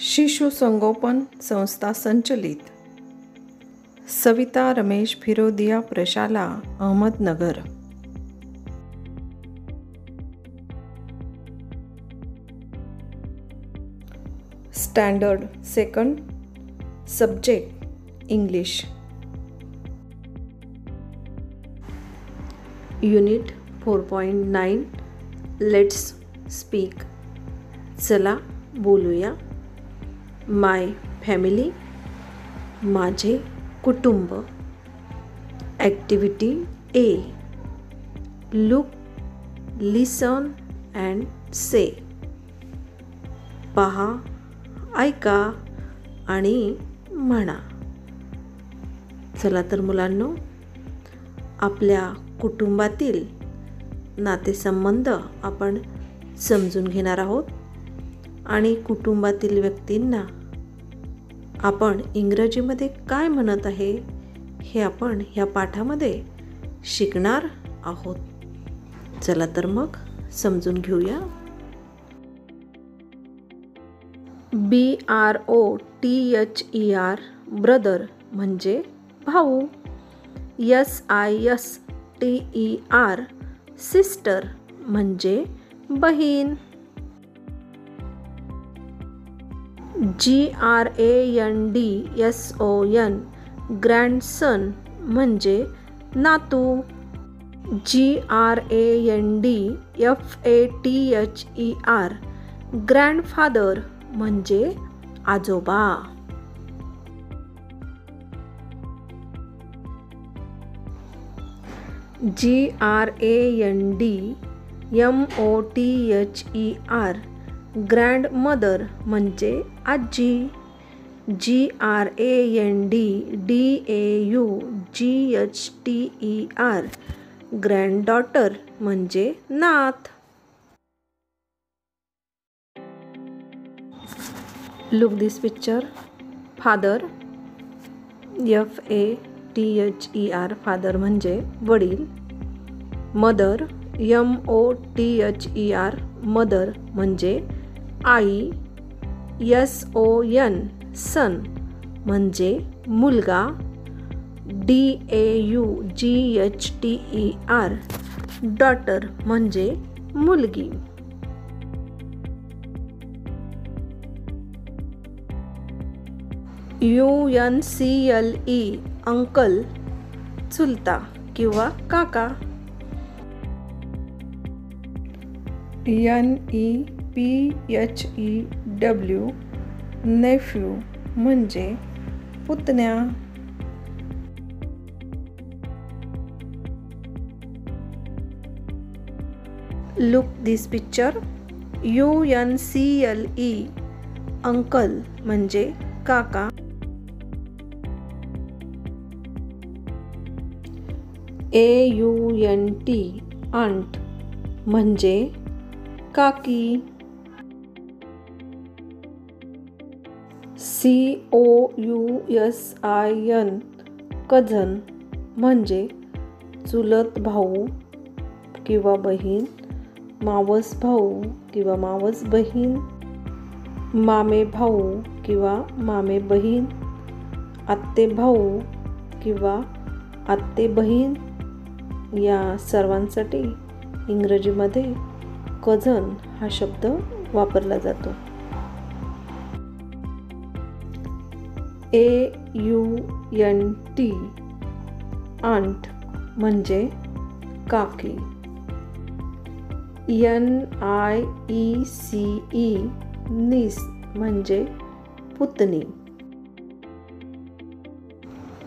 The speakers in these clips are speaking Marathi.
शिशु संगोपन संस्था संचलित. सविता रमेश फिरोदिया प्रशाला Ahmednagar. Standard second. Subject English. Unit four point nine. Let's speak. चला बोलूया. माय फॅमिली माझे कुटुंब. Activity A look listen and say पहा ऐका आणि म्हणा. चला तर मुलांनो आपल्या कुटुंबातील नातेसंबंध आपण समजून घेणार आहोत आणि कुटुंबातील व्यक्तींना आपण इंग्रजीमध्ये काय म्हणत आहे हे आपण ह्या पाठामध्ये शिकणार आहोत. चला तर मग समजून घेऊया. B R O T H E R brother म्हणजे भाऊ. S I S T E R sister म्हणजे बहीण. G R A N D S O N grandson म्हणजे नातू. G R A N D F A T H E R grandfather म्हणजे आजोबा. G R A N D M O T H E R grand mother म्हणजे आजी. G R A N D D A U G H T E R grand daughter म्हणजे नाथ look this picture. Father. F A T H E R father म्हणजे वडील. Mother. M O T H E R mother म्हणजे आई यस ओ यन सन म्हणजे मुलगा D A U G H T E R daughter म्हणजे मुलगी. U N C L E uncle चुलता किंवा काका. N E P H E W nephew म्हणजे पुतण्या. Look this picture U N C L E uncle म्हणजे काका. A U N T aunt म्हणजे काकी. C O U S I N cousin म्हणजे चुलत भाऊ किंवा बहीण मावस भाऊ किंवा मावस बहीण मामे भाऊ किंवा मामे बहीण आत्ते भाऊ किंवा आत्ते बहीण या सर्वांसाठी इंग्रजीमध्ये कझन हा शब्द वापरला जातो. A U N T aunt म्हणजे काकी. N I E C E niece म्हणजे पुतणी.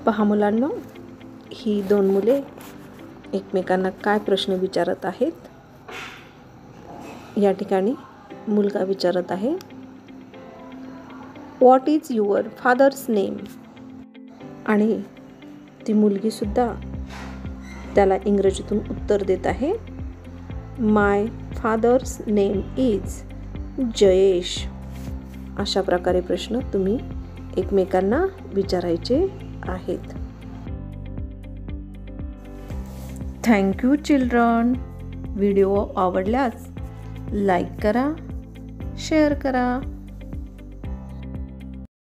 पहा मुलांना ही दोन मुले एकमेकांना काय प्रश्न विचारत आहेत? या ठिकाणी मुलगा विचारत आहे. What is your father's name आणि ती मुलगीसुद्धा त्याला इंग्रजीतून उत्तर देत आहे. My father's name is Jayesh. अशा प्रकारे प्रश्न तुम्ही एकमेकांना विचारायचे आहेत. थँक्यू चिल्ड्रन व्हिडिओ आवडल्यास लाईक करा शेअर करा.